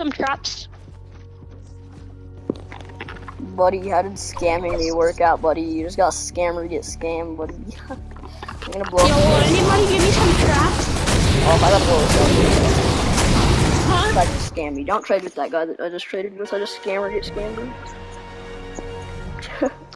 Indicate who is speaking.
Speaker 1: Some traps.
Speaker 2: Buddy, how did scamming me work out, buddy? You just got scammed to get scammed, buddy. I'm gonna blow
Speaker 1: Yo,
Speaker 2: up.
Speaker 1: will anybody give me some traps?
Speaker 2: Oh, I gotta blow this
Speaker 1: Huh?
Speaker 2: up. Tried to scam me. Don't trade with that guy that I just traded with. I just scammer get scammed.